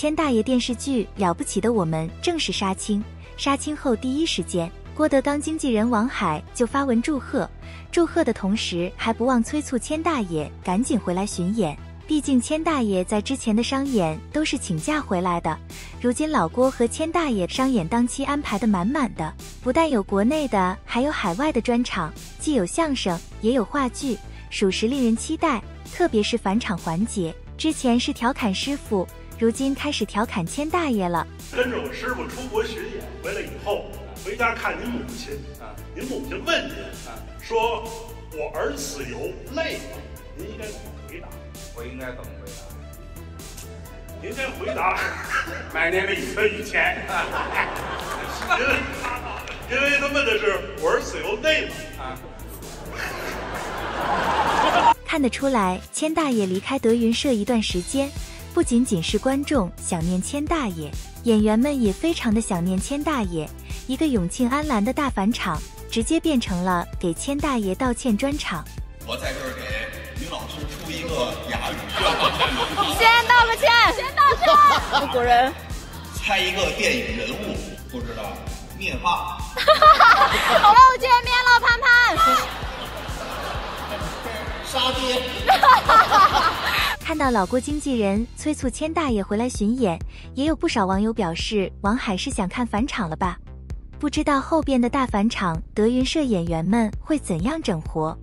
千大爷电视剧《了不起的我们》正式杀青，杀青后第一时间，郭德纲经纪人王海就发文祝贺，祝贺的同时还不忘催促千大爷赶紧回来巡演。毕竟千大爷在之前的商演都是请假回来的，如今老郭和千大爷商演档期安排的满满的，不但有国内的，还有海外的专场，既有相声，也有话剧，属实令人期待。特别是返场环节，之前是调侃师傅，如今开始调侃千大爷了。跟着我师傅出国巡演回来以后，回家看您母亲啊，您母亲问您啊，说我儿子游累吗？您应该怎么回答？我应该怎么回答？您该回答，买年的一分一钱。因为因为他问的是我儿子有累吗？啊。看得出来，千大爷离开德云社一段时间，不仅仅是观众想念千大爷，演员们也非常的想念千大爷。一个永庆安澜的大返场，直接变成了给千大爷道歉专场。我在这儿给于老师出一个哑语，先道个歉，先道歉。中国人，猜一个电影人物，不知道，灭霸。又见面了，潘潘。杀爹！看到老郭经纪人催促千大爷回来巡演，也有不少网友表示，王海是想看返场了吧？不知道后边的大返场，德云社演员们会怎样整活？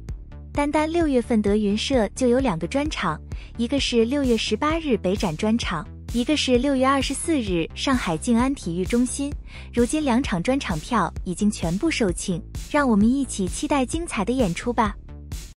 单单六月份，德云社就有两个专场，一个是六月十八日北展专场，一个是六月二十四日上海静安体育中心。如今两场专场票已经全部售罄，让我们一起期待精彩的演出吧。